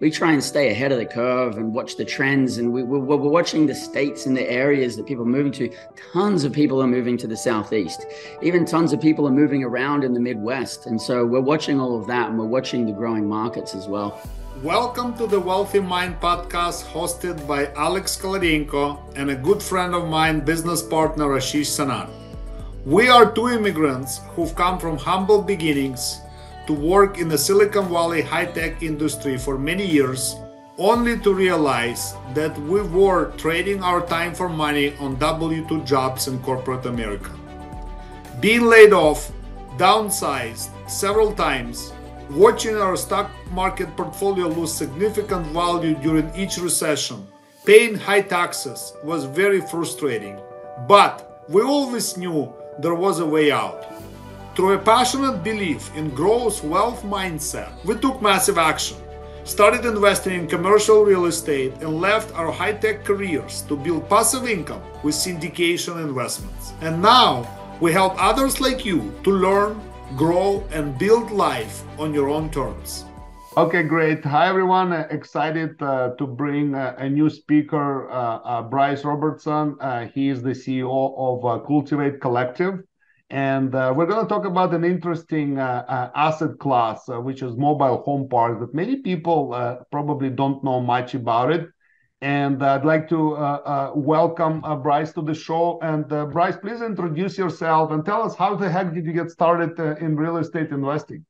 we try and stay ahead of the curve and watch the trends. And we, we're, we're watching the states and the areas that people are moving to. Tons of people are moving to the Southeast. Even tons of people are moving around in the Midwest. And so we're watching all of that and we're watching the growing markets as well. Welcome to the Wealthy Mind podcast hosted by Alex Kolarenko and a good friend of mine, business partner Ashish Sanan. We are two immigrants who've come from humble beginnings to work in the Silicon Valley high tech industry for many years, only to realize that we were trading our time for money on W 2 jobs in corporate America. Being laid off, downsized several times, watching our stock market portfolio lose significant value during each recession, paying high taxes was very frustrating. But we always knew there was a way out. Through a passionate belief in growth wealth mindset, we took massive action, started investing in commercial real estate, and left our high tech careers to build passive income with syndication investments. And now we help others like you to learn, grow, and build life on your own terms. Okay, great. Hi, everyone. Uh, excited uh, to bring uh, a new speaker, uh, uh, Bryce Robertson. Uh, he is the CEO of Cultivate Collective. And uh, we're going to talk about an interesting uh, uh, asset class, uh, which is mobile home parks, that many people uh, probably don't know much about it. And I'd like to welcome Bryce to the show. And Bryce, please introduce yourself and tell us how the heck did you get started in real estate investing?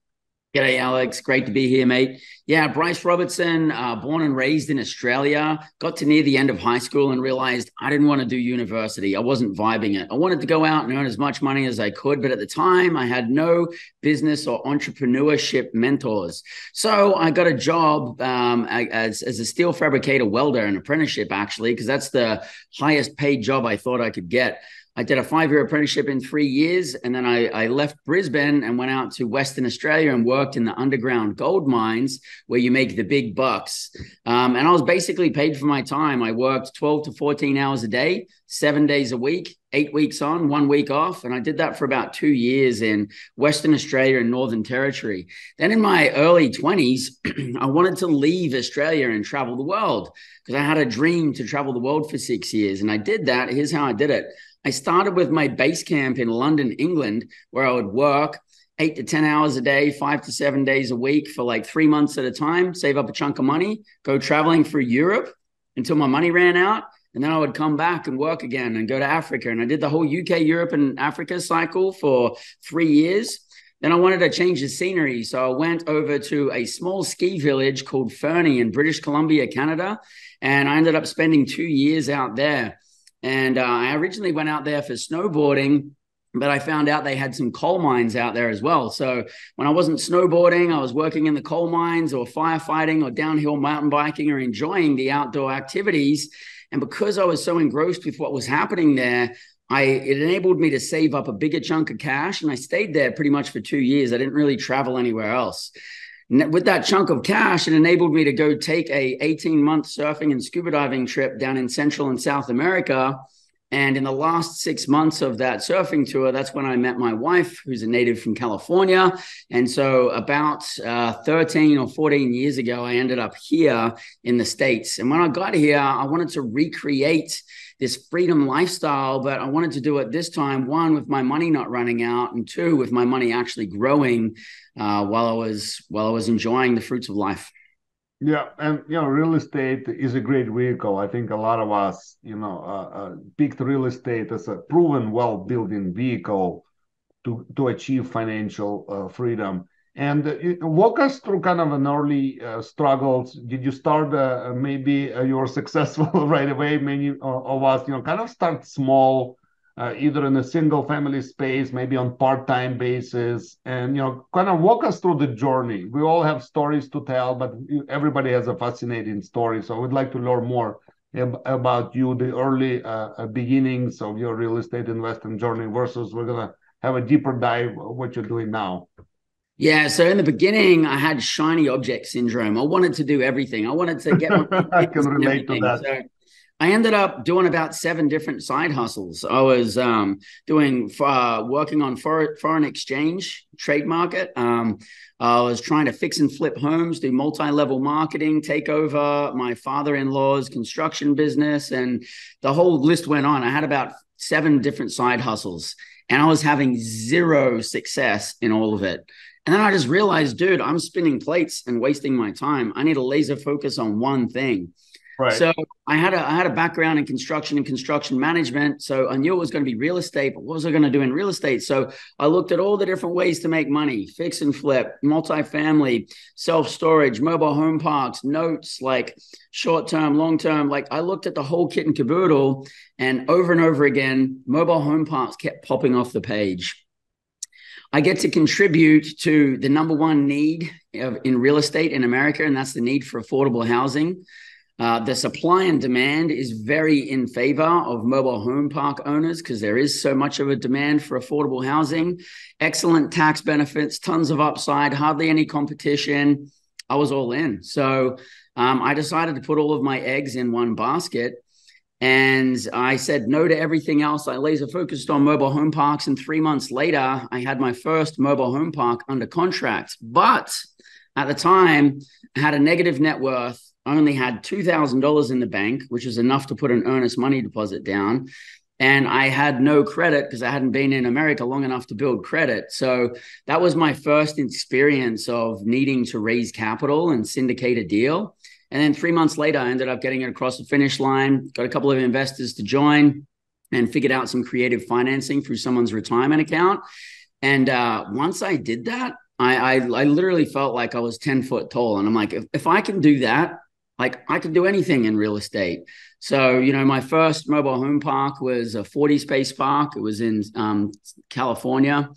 G'day, Alex. Great to be here, mate. Yeah, Bryce Robertson, uh, born and raised in Australia, got to near the end of high school and realized I didn't want to do university. I wasn't vibing it. I wanted to go out and earn as much money as I could, but at the time, I had no business or entrepreneurship mentors. So I got a job um, as, as a steel fabricator welder, an apprenticeship, actually, because that's the highest paid job I thought I could get. I did a five year apprenticeship in three years. And then I, I, left Brisbane and went out to Western Australia and worked in the underground gold mines where you make the big bucks. Um, and I was basically paid for my time. I worked 12 to 14 hours a day, seven days a week, eight weeks on, one week off. And I did that for about two years in Western Australia and Northern Territory. Then in my early 20s, I wanted to leave Australia and travel the world because I had a dream to travel the world for six years. And I did that. Here's how I did it. I started with my base camp in London, England, where I would work eight to 10 hours a day, five to seven days a week for like three months at a time, save up a chunk of money, go traveling through Europe until my money ran out. And then I would come back and work again and go to Africa. And I did the whole UK, Europe, and Africa cycle for three years. Then I wanted to change the scenery. So I went over to a small ski village called Fernie in British Columbia, Canada. And I ended up spending two years out there. And uh, I originally went out there for snowboarding, but I found out they had some coal mines out there as well. So when I wasn't snowboarding, I was working in the coal mines or firefighting or downhill mountain biking or enjoying the outdoor activities. And because I was so engrossed with what was happening there, I it enabled me to save up a bigger chunk of cash, and I stayed there pretty much for two years. I didn't really travel anywhere else with that chunk of cash, it enabled me to go take a 18 month surfing and scuba diving trip down in Central and South America. And in the last six months of that surfing tour, that's when I met my wife, who's a native from California. And so, about uh, 13 or 14 years ago, I ended up here in the States. And when I got here, I wanted to recreate this freedom lifestyle, but I wanted to do it this time, one, with my money not running out, and two, with my money actually growing uh, while I was while I was enjoying the fruits of life. Yeah, and you know, real estate is a great vehicle. I think a lot of us, you know, uh, uh, picked real estate as a proven, well-building vehicle to to achieve financial uh, freedom. And uh, walk us through kind of an early uh, struggles. Did you start uh, maybe you were successful right away? Many of us, you know, kind of start small, uh, either in a single family space, maybe on part-time basis, and you know, kind of walk us through the journey. We all have stories to tell, but everybody has a fascinating story. So I would like to learn more about you, the early uh, beginnings of your real estate investing journey versus we're gonna have a deeper dive of what you're doing now. Yeah, so in the beginning, I had shiny object syndrome. I wanted to do everything. I wanted to get. I can relate to that. So I ended up doing about seven different side hustles. I was um, doing uh, working on for, foreign exchange trade market. Um, I was trying to fix and flip homes, do multi-level marketing, take over my father-in-law's construction business, and the whole list went on. I had about seven different side hustles, and I was having zero success in all of it. And then I just realized, dude, I'm spinning plates and wasting my time. I need to laser focus on one thing. Right. So I had a I had a background in construction and construction management. So I knew it was going to be real estate, but what was I going to do in real estate? So I looked at all the different ways to make money, fix and flip, multifamily, self-storage, mobile home parks, notes, like short-term, long-term. Like I looked at the whole kit and caboodle, and over and over again, mobile home parks kept popping off the page. I get to contribute to the number one need of, in real estate in America, and that's the need for affordable housing. Uh, the supply and demand is very in favor of mobile home park owners because there is so much of a demand for affordable housing. Excellent tax benefits, tons of upside, hardly any competition. I was all in. So um, I decided to put all of my eggs in one basket. And I said no to everything else. I laser focused on mobile home parks. And three months later, I had my first mobile home park under contract. But at the time, I had a negative net worth only had $2,000 in the bank, which is enough to put an earnest money deposit down. And I had no credit because I hadn't been in America long enough to build credit. So that was my first experience of needing to raise capital and syndicate a deal. And then three months later, I ended up getting it across the finish line, got a couple of investors to join, and figured out some creative financing through someone's retirement account. And uh, once I did that, I, I, I literally felt like I was 10 foot tall. And I'm like, if, if I can do that, like I could do anything in real estate. So, you know, my first mobile home park was a 40 space park. It was in um, California.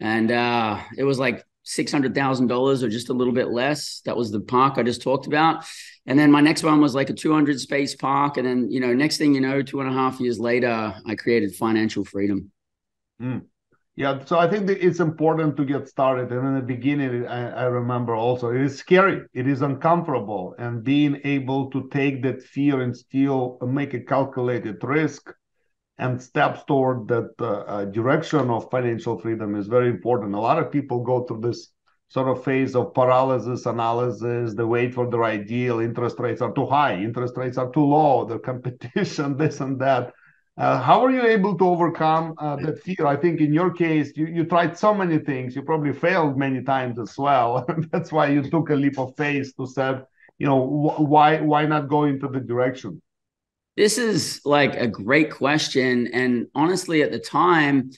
And uh, it was like $600,000 or just a little bit less. That was the park I just talked about. And then my next one was like a 200 space park. And then, you know, next thing you know, two and a half years later, I created financial freedom. Mm. Yeah, so I think it's important to get started. And in the beginning, I, I, remember also it is scary, it is uncomfortable, and being able to take that fear and still make a calculated risk and steps toward that uh, uh, direction of financial freedom is very important. A lot of people go through this sort of phase of paralysis analysis. They wait for the right deal. Interest rates are too high. Interest rates are too low. The competition, this and that how are you able to overcome uh, that fear? I think in your case, you, you tried so many things. You probably failed many times as well. That's why you took a leap of faith to say, you know, wh- why why not go into the direction? This is like a great question, and honestly, at the time,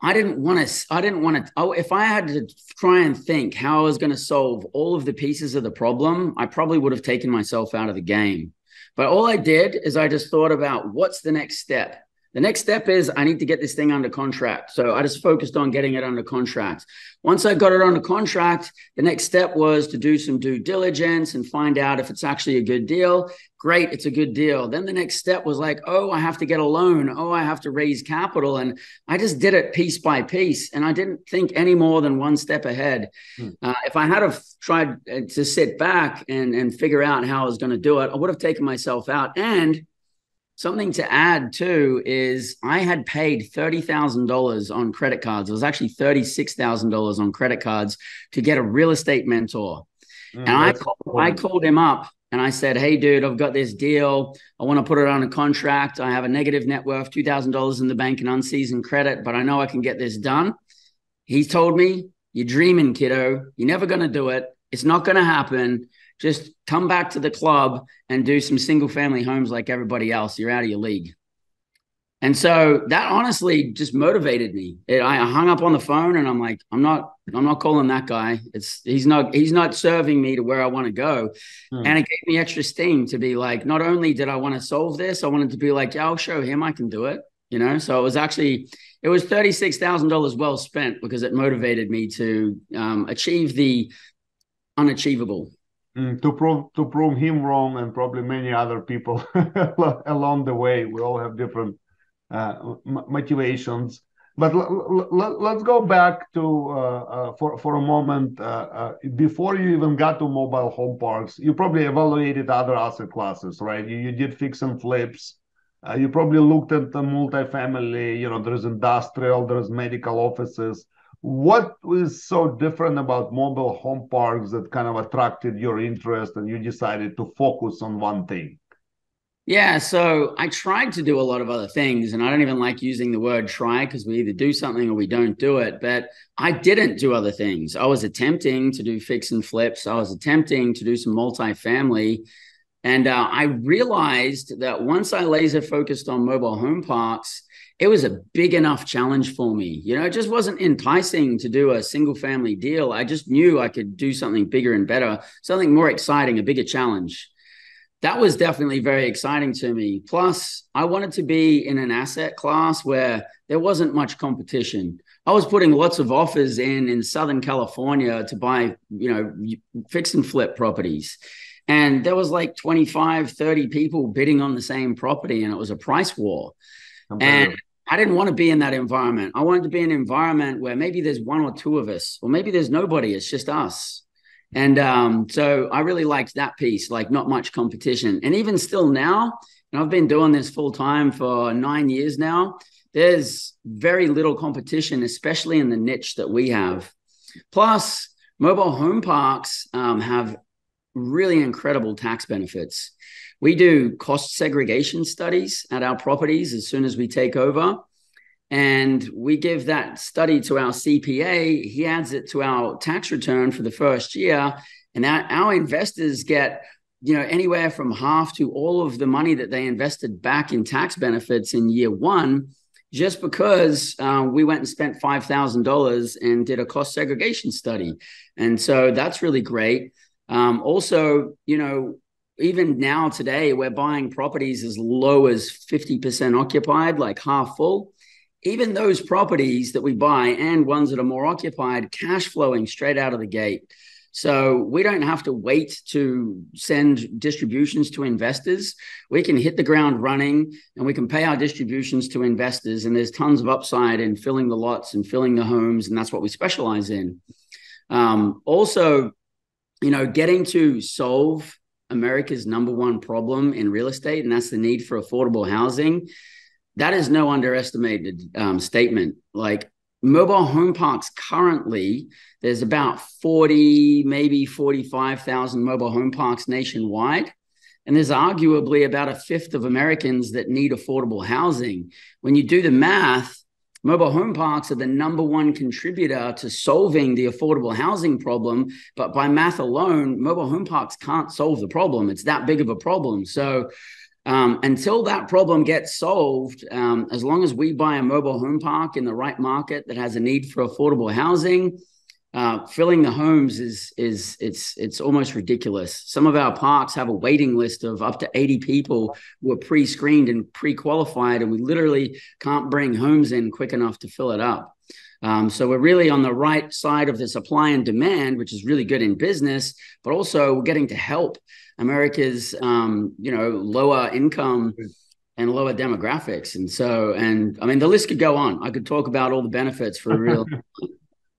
I didn't want to. I didn't want to. Oh, if I had to try and think how I was going to solve all of the pieces of the problem, I probably would have taken myself out of the game. But all I did is I just thought about what's the next step. The next step is I need to get this thing under contract. So I just focused on getting it under contract. Once I got it under contract, the next step was to do some due diligence and find out if it's actually a good deal. Great, it's a good deal. Then the next step was like, oh, I have to get a loan. Oh, I have to raise capital. And I just did it piece by piece. And I didn't think any more than one step ahead. Hmm. Uh, if I had have tried uh, to sit back and, and figure out how I was going to do it, I would have taken myself out. And Something to add too is I had paid $30,000 on credit cards. It was actually $36,000 on credit cards to get a real estate mentor. Mm, and I called, I called him up and I said, Hey, dude, I've got this deal. I want to put it on a contract. I have a negative net worth, $2,000 in the bank and unseasoned credit, but I know I can get this done. He told me, You're dreaming, kiddo. You're never going to do it. It's not going to happen just come back to the club and do some single family homes like everybody else. You're out of your league. And so that honestly just motivated me. It, I hung up on the phone and I'm like, I'm not, I'm not calling that guy. It's he's not, he's not serving me to where I want to go. Hmm. And it gave me extra steam to be like, not only did I want to solve this, I wanted to be like, yeah, I'll show him I can do it. You know, so it was actually it was thirty six thousand dollars well spent because it motivated me to um, achieve the unachievable. Mm, to prove to prove him wrong and probably many other people along the way. We all have different uh, motivations. but let's go back to uh, uh, for for a moment. Uh, uh, before you even got to mobile home parks, you probably evaluated other asset classes, right? You, you did fix and flips. Uh, you probably looked at the multifamily. You know, there's industrial, there's medical offices. What was so different about mobile home parks that kind of attracted your interest, and you decided to focus on one thing? Yeah, so I tried to do a lot of other things, and I don't even like using the word try because we either do something or we don't do it. But I didn't do other things. I was attempting to do fix and flips, I was attempting to do some multifamily. And uh, I realized that once I laser focused on mobile home parks, it was a big enough challenge for me. You know, it just wasn't enticing to do a single family deal. I just knew I could do something bigger and better, something more exciting, a bigger challenge that was definitely very exciting to me. Plus, I wanted to be in an asset class where there wasn't much competition. I was putting lots of offers in in Southern California to buy, you know, fix and flip properties. And there was like 25, 30 people bidding on the same property and it was a price war. And I didn't want to be in that environment. I wanted to be in an environment where maybe there's one or two of us, or maybe there's nobody. It's just us. And um, so I really liked that piece, like not much competition. And even still now, and I've been doing this full time for nine years now, there's very little competition, especially in the niche that we have. Plus, mobile home parks um, have really incredible tax benefits. We do cost segregation studies at our properties as soon as we take over. And we give that study to our CPA. He adds it to our tax return for the first year, and that our investors get you know anywhere from half to all of the money that they invested back in tax benefits in year one just because uh, we went and spent $5000 and did a cost segregation study. And so that's really great. Um, also you know even now today we're buying properties as low as 50% occupied like half full even those properties that we buy and ones that are more occupied, cash flowing straight out of the gate. So we don't have to wait to send distributions to investors. We can hit the ground running and we can pay our distributions to investors. And there's tons of upside in filling the lots and filling the homes. And that's what we specialize in. Um, also, you know, getting to solve America's number one problem in real estate, and that's the need for affordable housing that is no underestimated um, statement. Like mobile home parks currently, there's about 40, maybe 45,000 mobile home parks nationwide. And there's arguably about a fifth of Americans that need affordable housing. When you do the math, mobile home parks are the number one contributor to solving the affordable housing problem. But by math alone, mobile home parks can't solve the problem. It's that big of a problem. So um, until that problem gets solved, um, as long as we buy a mobile home park in the right market that has a need for affordable housing, uh, filling the homes is is it's it's almost ridiculous. Some of our parks have a waiting list of up to 80 people who are pre-screened and pre-qualified, and we literally can't bring homes in quick enough to fill it up. Um, so we're really on the right side of the supply and demand, which is really good in business, but also we're getting to help America's um, you know lower income and lower demographics, and so and I mean the list could go on. I could talk about all the benefits for real.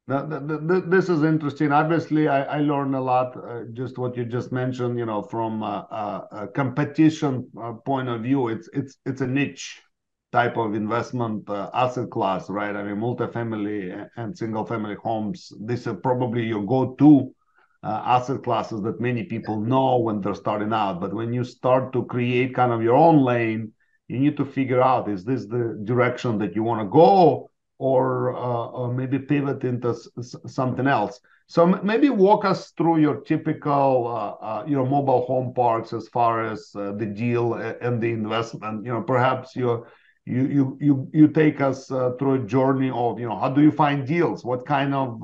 this is interesting. Obviously, I, I learned a lot. Uh, just what you just mentioned, you know, from a, a, a competition uh, point of view, it's it's it's a niche type of investment uh, asset class, right? I mean, multifamily and single family homes. This is probably your go-to uh, asset classes that many people know when they're starting out. But when you start to create kind of your own lane, you need to figure out is this the direction that you want to go, or, uh, or maybe pivot into something else. So maybe walk us through your typical, uh, uh you know, mobile home parks as far as uh, the deal and the investment. You know, perhaps you you you you take us uh, through a journey of you know how do you find deals? What kind of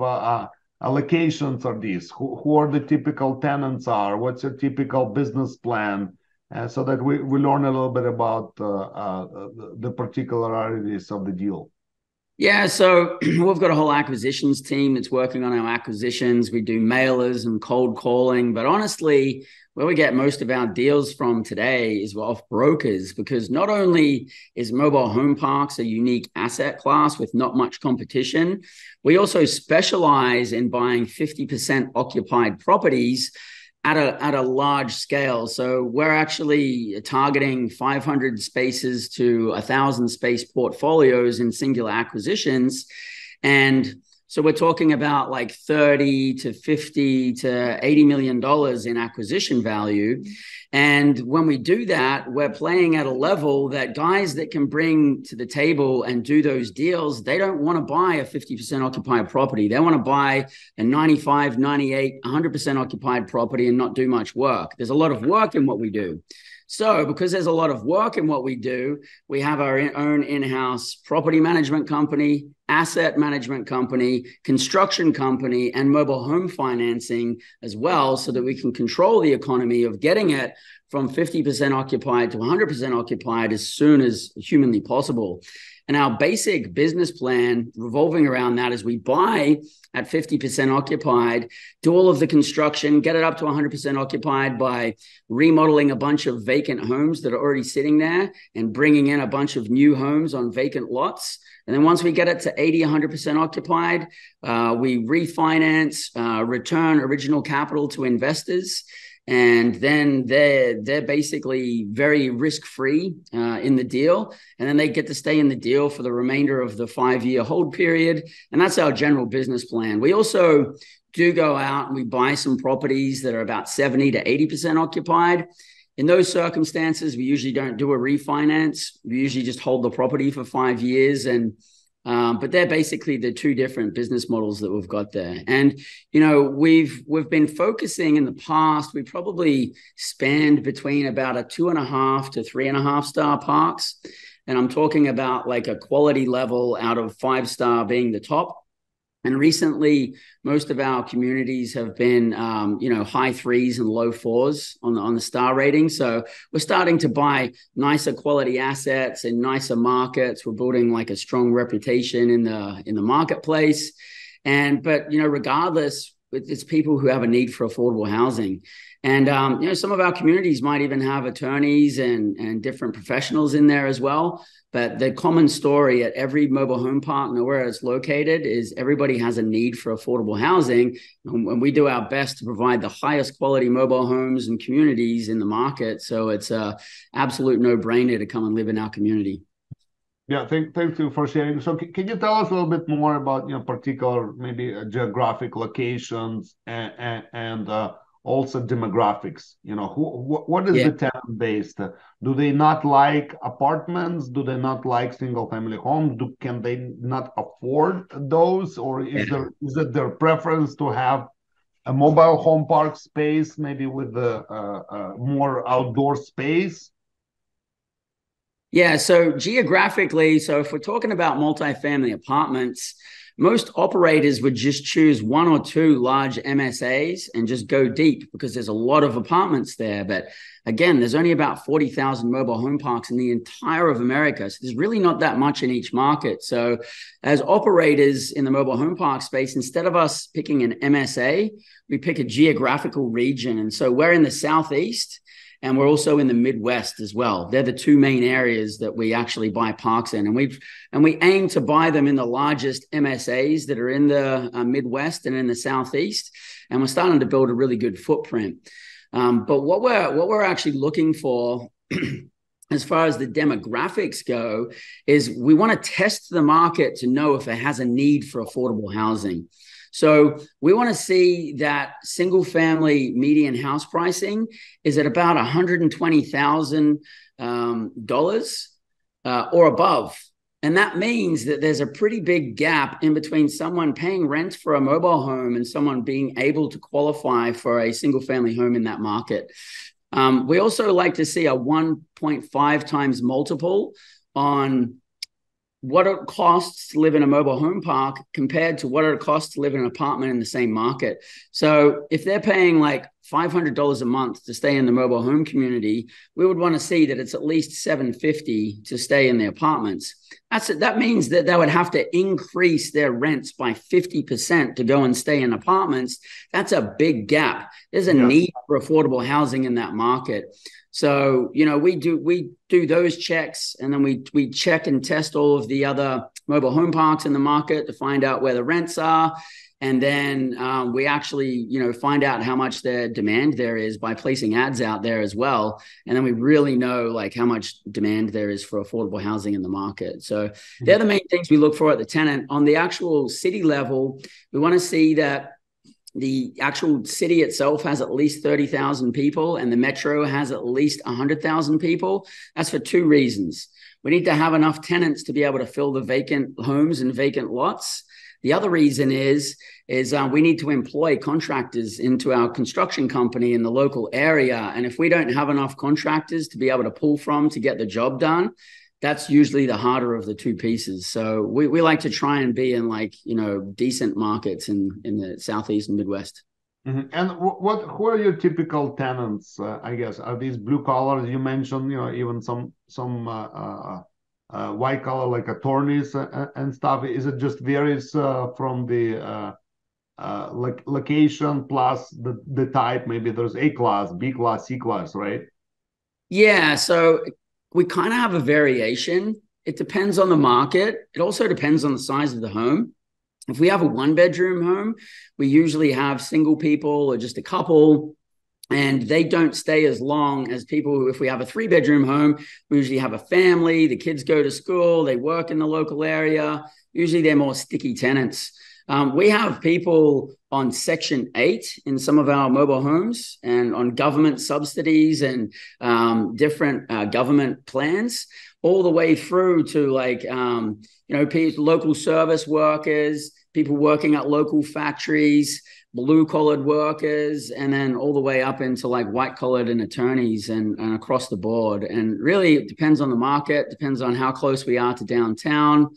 allocations are these? Who, who are the typical tenants are? What's your typical business plan? Uh, so that we, we learn a little bit about uh, uh, the particularities of the deal. Yeah, so we've got a whole acquisitions team that's working on our acquisitions. We do mailers and cold calling, but honestly, where we get most of our deals from today is off brokers because not only is mobile home parks a unique asset class with not much competition, we also specialize in buying 50% occupied properties at a at a large scale. So we're actually targeting 500 spaces to a thousand space portfolios in singular acquisitions, and so we're talking about like 30 to 50 to 80 million dollars in acquisition value. And when we do that, we're playing at a level that guys that can bring to the table and do those deals, they don't want to buy a 50% occupied property. They want to buy a 95, 98, 100% occupied property and not do much work. There's a lot of work in what we do. So, because there's a lot of work in what we do, we have our own in house property management company, asset management company, construction company, and mobile home financing as well, so that we can control the economy of getting it from 50% occupied to 100% occupied as soon as humanly possible. And our basic business plan revolving around that is we buy at 50% occupied, do all of the construction, get it up to 100% occupied by remodeling a bunch of vacant homes that are already sitting there and bringing in a bunch of new homes on vacant lots. And then once we get it to 80, 100% occupied, uh, we refinance, uh, return original capital to investors and then they're they're basically very risk free uh, in the deal, and then they get to stay in the deal for the remainder of the five year hold period, and that's our general business plan. We also do go out and we buy some properties that are about seventy to eighty percent occupied. In those circumstances, we usually don't do a refinance. We usually just hold the property for five years and um, but they're basically the two different business models that we've got there. And you know, we've we've been focusing in the past. We probably spanned between about a two and a half to three and a half star parks, and I'm talking about like a quality level out of five star being the top and recently, most of our communities have been, um, you know, high threes and low fours on the, on the star rating. So we're starting to buy nicer quality assets in nicer markets. We're building like a strong reputation in the in the marketplace. And but you know, regardless, it's people who have a need for affordable housing. And um, you know, some of our communities might even have attorneys and and different professionals in there as well. But the common story at every mobile home park, where it's located, is everybody has a need for affordable housing. And we do our best to provide the highest quality mobile homes and communities in the market. So it's a absolute no brainer to come and live in our community. Yeah, thank, thank you for sharing. So, can you tell us a little bit more about you know particular maybe uh, geographic locations and and, and uh, also demographics you know who what is yeah. the tenant based? Do they not like apartments? Do they not like single family homes? Do can they not afford those? Or is yeah. there is it their preference to have a mobile home park space maybe with the uh, uh, more outdoor space? Yeah so geographically so if we're talking about multifamily apartments most operators would just choose one or two large MSAs and just go deep because there's a lot of apartments there. But again, there's only about 40,000 mobile home parks in the entire of America. So there's really not that much in each market. So as operators in the mobile home park space, instead of us picking an MSA, we pick a geographical region. And so we're in the Southeast and we're also in the Midwest as well. They're the two main areas that we actually buy parks in, and we've and we aim to buy them in the largest MSAs that are in the uh, Midwest and in the Southeast, and we're starting to build a really good footprint. Um, but what we're what we're actually looking for. as far as the demographics go, is we want to test the market to know if it has a need for affordable housing. So we want to see that single family median house pricing is at about $120,000 um, uh, or above. And that means that there's a pretty big gap in between someone paying rent for a mobile home and someone being able to qualify for a single family home in that market. Um, we also like to see a 1.5 times multiple on what it costs to live in a mobile home park compared to what it costs to live in an apartment in the same market. So if they're paying like $500 a month to stay in the mobile home community, we would want to see that it's at least 750 to stay in the apartments. That's that means that they would have to increase their rents by 50% to go and stay in apartments. That's a big gap. There's a yeah. need for affordable housing in that market. So, you know, we do we do those checks and then we we check and test all of the other mobile home parks in the market to find out where the rents are. And then um, we actually, you know, find out how much their demand there is by placing ads out there as well. And then we really know like how much demand there is for affordable housing in the market. So mm-hmm. they're the main things we look for at the tenant. On the actual city level, we want to see that the actual city itself has at least 30,000 people and the metro has at least 100,000 people. That's for two reasons. We need to have enough tenants to be able to fill the vacant homes and vacant lots. The other reason is is uh, we need to employ contractors into our construction company in the local area, and if we don't have enough contractors to be able to pull from to get the job done, that's usually the harder of the two pieces. So we, we like to try and be in like, you know, decent markets in, in the Southeast and Midwest. Mm-hmm. And what who are your typical tenants? Uh, I guess are these blue collars you mentioned? You know, even some some uh, uh, uh white collar like attorneys uh, and stuff. Is it just varies uh, from the like location plus the the type? Maybe there's A class, B class, C class, right? Yeah. So we kind of have a variation. It depends on the market. It also depends on the size of the home. If we have a one bedroom home, we usually have single people or just a couple, and they don't stay as long as people who, if we have a three bedroom home, we usually have a family, the kids go to school, they work in the local area. Usually they're more sticky tenants. Um, we have people on Section 8 in some of our mobile homes and on government subsidies and um, different uh, government plans, all the way through to like, um, you know, local service workers, people working at local factories, blue collared workers, and then all the way up into like white collared and attorneys and, and across the board. And really, it depends on the market, depends on how close we are to downtown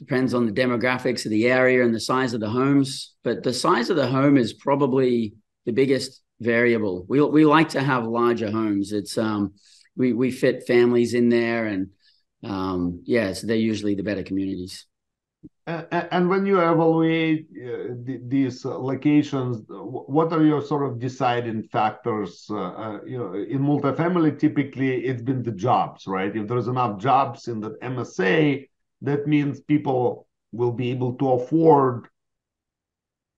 depends on the demographics of the area and the size of the homes. But the size of the home is probably the biggest variable. We we like to have larger homes. It's um we we fit families in there and um yeah, so they're usually the better communities. And when you evaluate uh, these locations, what are your sort of deciding factors? Uh, uh, you know, in multifamily, typically it's been the jobs, right? If there's enough jobs in the MSA, that means people will be able to afford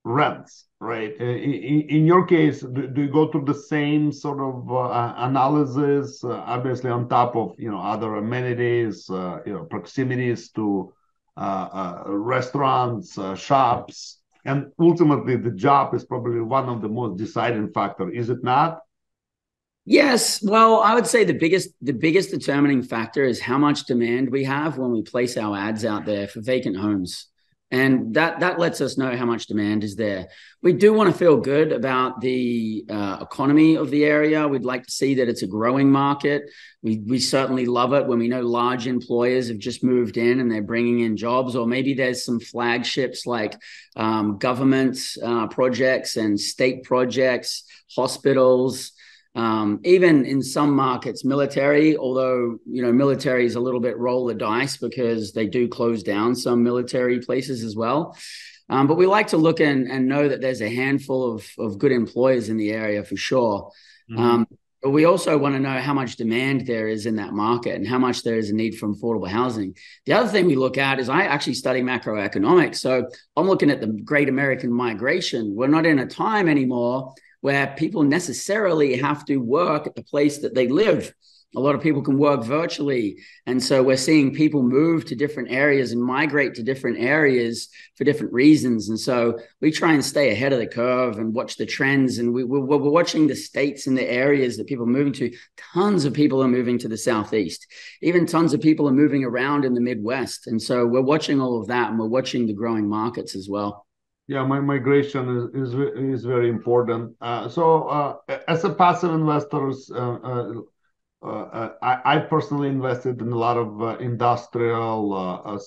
rents right? In, in your case do, do, you go through the same sort of uh, analysis uh, obviously on top of you know other amenities uh, you know proximities to uh, uh, restaurants uh, shops? And ultimately the job is probably one of the most deciding factor is it not Yes, well, I would say the biggest the biggest determining factor is how much demand we have when we place our ads out there for vacant homes. And that that lets us know how much demand is there. We do want to feel good about the uh, economy of the area. We'd like to see that it's a growing market. We we certainly love it when we know large employers have just moved in and they're bringing in jobs, or maybe there's some flagships like um, government uh, projects and state projects, hospitals. Um, even in some markets, military, although you know military is a little bit roll the dice because they do close down some military places as well. Um, but we like to look and, and know that there's a handful of, of good employers in the area for sure. Mm-hmm. Um, but we also want to know how much demand there is in that market and how much there is a need for affordable housing. The other thing we look at is I actually study macroeconomics. So I'm looking at the great American migration. We're not in a time anymore where people necessarily have to work at the place that they live. A lot of people can work virtually. And so we're seeing people move to different areas and migrate to different areas for different reasons. And so we try and stay ahead of the curve and watch the trends. And we, we're, we're watching the states and the areas that people are moving to. Tons of people are moving to the Southeast. Even tons of people are moving around in the Midwest. And so we're watching all of that and we're watching the growing markets as well. Yeah, my migration is is, is very important. Uh, so, uh, as a passive investors, uh, uh uh, I, I, personally invested in a lot of uh, industrial, uh,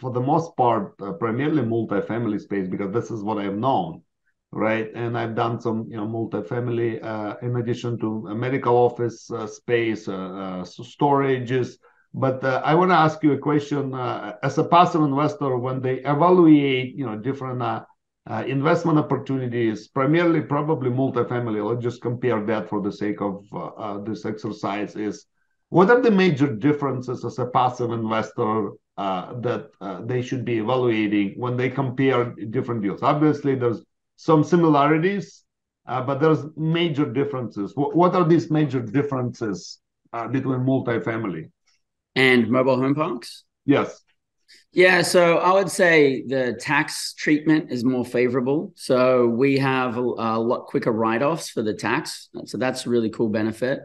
for the most part, primarily multifamily space because this is what I've known, right? And I've done some, you know, multifamily in addition to a medical office space, storages. But I want to ask you a question: as a passive investor, when they evaluate, you know, different uh, investment opportunities, primarily probably multifamily. Let's just compare that for the sake of uh, uh, this exercise. Is what are the major differences as a passive investor uh, that uh, they should be evaluating when they compare different deals? Obviously, there's some similarities, uh, but there's major differences. W- what are these major differences between multifamily and mobile home parks? Yes. Yeah, so I would say the tax treatment is more favorable. So we have a, a lot quicker write offs for the tax. So that's a really cool benefit.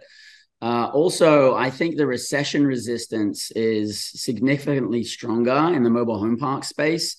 Uh, also, I think the recession resistance is significantly stronger in the mobile home park space.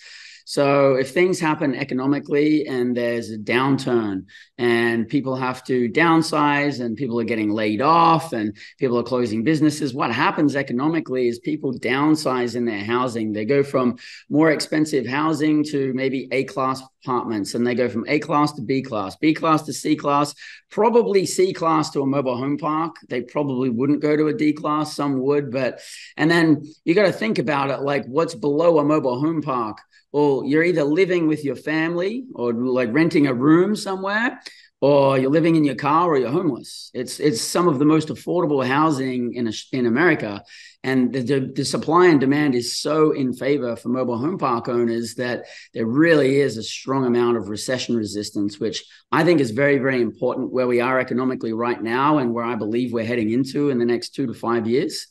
So if things happen economically and there's a downturn and people have to downsize and people are getting laid off and people are closing businesses, what happens economically is people downsize in their housing. They go from more expensive housing to maybe A class apartments and they go from A class to B class, B class to C class, probably C class to a mobile home park. They probably wouldn't go to a D class, some would, but and then you got to think about it like what's below a mobile home park or you're either living with your family or like renting a room somewhere or you're living in your car or you're homeless. It's it's some of the most affordable housing in a, in America, and the, the, the supply and demand is so in favor for mobile home park owners that there really is a strong amount of recession resistance, which I think is very very important where we are economically right now and where I believe we're heading into in the next two to five years.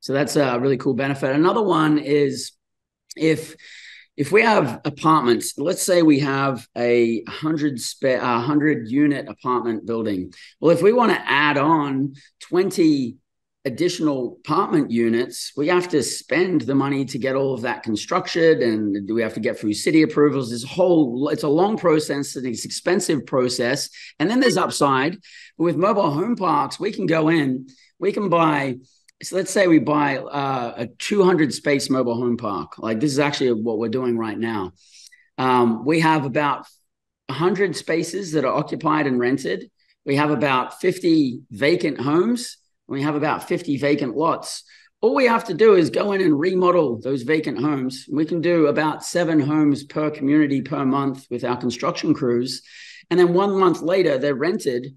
So that's a really cool benefit. Another one is if if we have apartments, let's say we have a hundred spare, a hundred unit apartment building. Well, if we want to add on 20 additional apartment units, we have to spend the money to get all of that constructed and we have to get through city approvals. This whole, it's a long process and it's expensive process. And then there's upside. With mobile home parks, we can go in, we can buy so let's say we buy uh, a 200 space mobile home park. Like this is actually what we're doing right now. Um, we have about 100 spaces that are occupied and rented. We have about 50 vacant homes. We have about 50 vacant lots. All we have to do is go in and remodel those vacant homes. We can do about seven homes per community per month with our construction crews. And then one month later, they're rented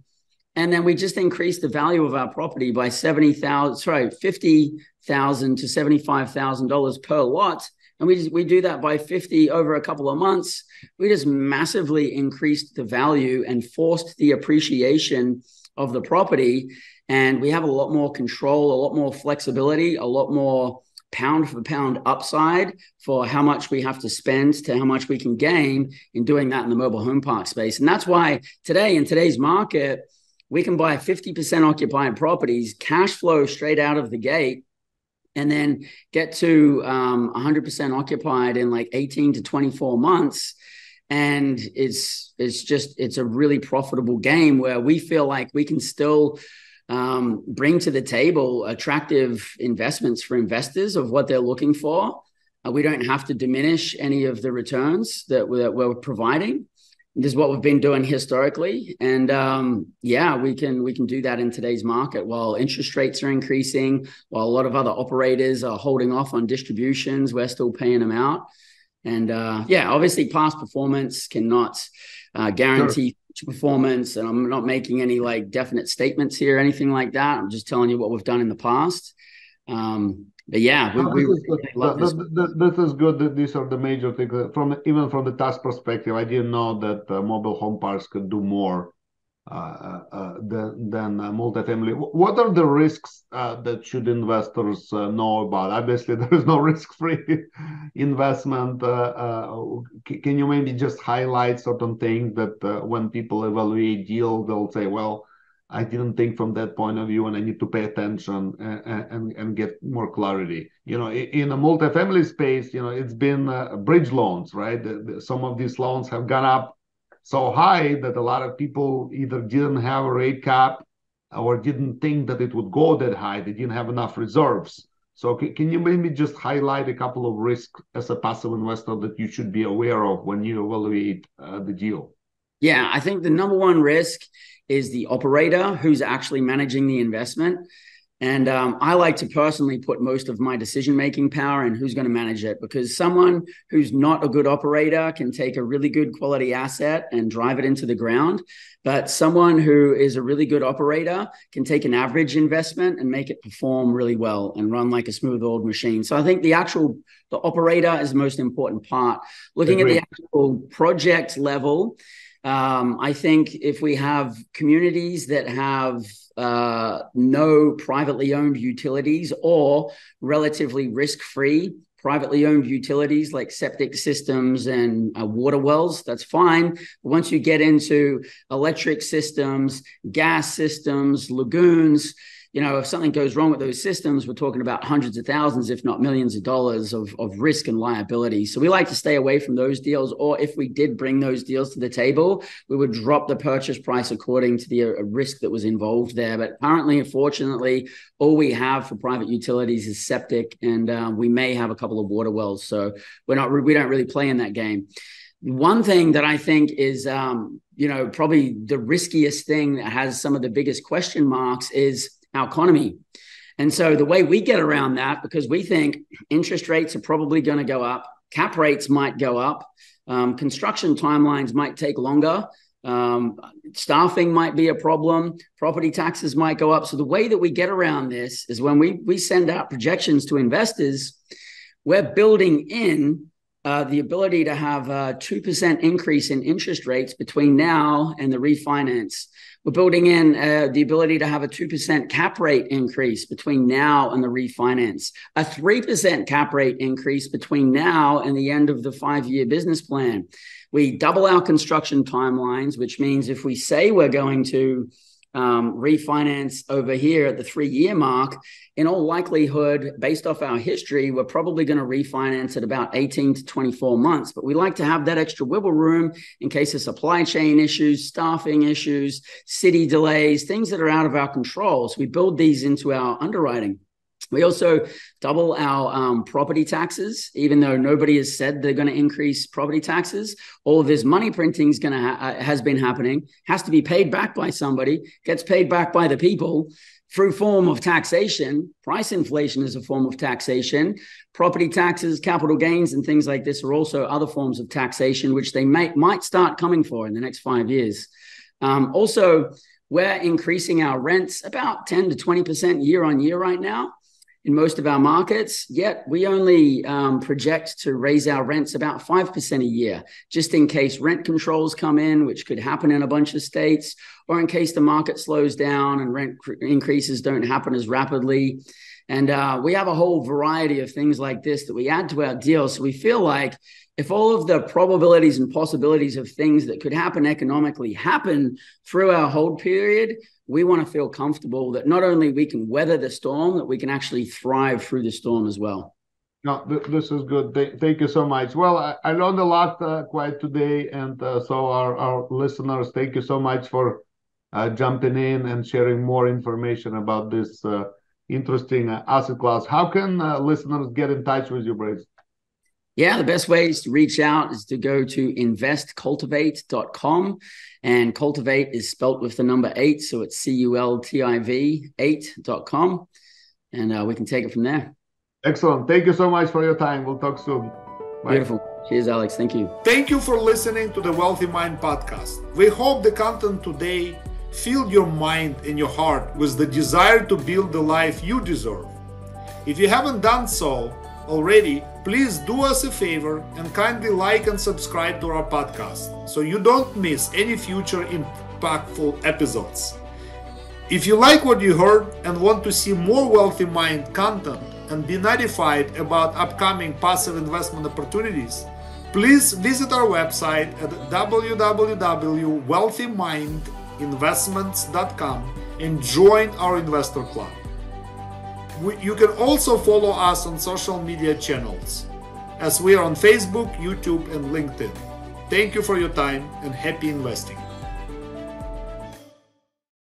and then we just increased the value of our property by 70,000, sorry, 50,000 to $75,000 per lot. And we just, we do that by 50 over a couple of months. We just massively increased the value and forced the appreciation of the property. And we have a lot more control, a lot more flexibility, a lot more pound for pound upside for how much we have to spend to how much we can gain in doing that in the mobile home park space. And that's why today in today's market, we can buy 50% occupied properties, cash flow straight out of the gate, and then get to um, 100% occupied in like 18 to 24 months. And it's it's just it's a really profitable game where we feel like we can still um, bring to the table attractive investments for investors of what they're looking for. Uh, we don't have to diminish any of the returns that we're, that we're providing this is what we've been doing historically. And um, yeah we can we can do that in today's market. While interest rates are increasing while a lot of other operators are holding off on distributions we're still paying them out. And uh, yeah obviously past performance cannot uh, guarantee sure. performance. And i'm not making any like definite statements here or anything like that. I'm just telling you what we've done in the past um, but yeah, we, we this, is this. This, this, is good. These are the major things from even from the task perspective. I didn't know that uh, mobile home parks could do more uh, uh, uh than than uh, multifamily. What are the risks uh, that should investors know about? Obviously, there is no risk-free investment. can you maybe just highlight certain things that when people evaluate deals, they'll say, well I didn't think from that point of view, and I need to pay attention and, and, and get more clarity. You know, in a multifamily space, you know, it's been uh, bridge loans, right? Some of these loans have gone up so high that a lot of people either didn't have a rate cap or didn't think that it would go that high. They didn't have enough reserves. So can, you maybe just highlight a couple of risks as a passive investor that you should be aware of when you evaluate uh, the deal? Yeah, I think the number one risk is the operator who's actually managing the investment. And um, I like to personally put most of my decision making power in who's going to manage it because someone who's not a good operator can take a really good quality asset and drive it into the ground. But someone who is a really good operator can take an average investment and make it perform really well and run like a smooth old machine. So I think the actual the operator is the most important part. Looking at the actual project level, um, I think if we have communities that have uh, no privately owned utilities or relatively risk free privately owned utilities like septic systems and uh, water wells, that's fine. But once you get into electric systems, gas systems, lagoons, you know, if something goes wrong with those systems, we're talking about hundreds of thousands, if not millions of dollars of, of risk and liability. So we like to stay away from those deals. Or if we did bring those deals to the table, we would drop the purchase price according to the uh, risk that was involved there. But apparently, unfortunately, all we have for private utilities is septic, and uh, we may have a couple of water wells. So we're not, we don't really play in that game. One thing that I think is, um, you know, probably the riskiest thing that has some of the biggest question marks is our economy. And so the way we get around that, because we think interest rates are probably going to go up, cap rates might go up, um, construction timelines might take longer. Um, staffing might be a problem. Property taxes might go up. So the way that we get around this is when we we send out projections to investors, we're building in uh, the ability to have a 2% increase in interest rates between now and the refinance. We're building in uh, the ability to have a 2% cap rate increase between now and the refinance, a 3% cap rate increase between now and the end of the five year business plan. We double our construction timelines, which means if we say we're going to um, refinance over here at the three year mark, in all likelihood, based off our history, we're probably going to refinance at about 18 to 24 months. But we like to have that extra wiggle room in case of supply chain issues, staffing issues, city delays, things that are out of our control. So we build these into our underwriting. We also double our um, property taxes, even though nobody has said they're going to increase property taxes. All of this money printing is going to ha- uh, has been happening, has to be paid back by somebody, gets paid back by the people through form of taxation. Price inflation is a form of taxation. Property taxes, capital gains, and things like this are also other forms of taxation, which they may, might start coming for in the next five years. Um, also, we're increasing our rents about 10 to 20% year on year right now in most of our markets, yet we only um, project to raise our rents about 5% a year, just in case rent controls come in, which could happen in a bunch of states, or in case the market slows down and rent cr- increases don't happen as rapidly. And uh, we have a whole variety of things like this that we add to our deal. So we feel like if all of the probabilities and possibilities of things that could happen economically happen through our hold period, we want to feel comfortable that not only we can weather the storm, that we can actually thrive through the storm as well. No, th- this is good. Th- thank you so much. Well, I, I learned a lot uh, quite today, and uh, so our, our listeners, thank you so much for uh, jumping in and sharing more information about this uh, interesting uh, asset class. How can uh, listeners get in touch with you, Bryce? Yeah, the best ways to reach out is to go to investcultivate.com. And cultivate is spelt with the number eight. So it's C U L T I V 8.com. And uh, we can take it from there. Excellent. Thank you so much for your time. We'll talk soon. Bye. Beautiful. Cheers, Alex. Thank you. Thank you for listening to the Wealthy Mind podcast. We hope the content today filled your mind and your heart with the desire to build the life you deserve. If you haven't done so, already, please do us a favor and kindly like and subscribe to our podcast so you don't miss any future impactful episodes. If you like what you heard and want to see more Wealthy Mind content and be notified about upcoming passive investment opportunities, please visit our website at www.wealthymindinvestments.com and join our investor club. We, you can also follow us on social media channels, as we are on Facebook, YouTube, and LinkedIn. Thank you for your time and happy investing.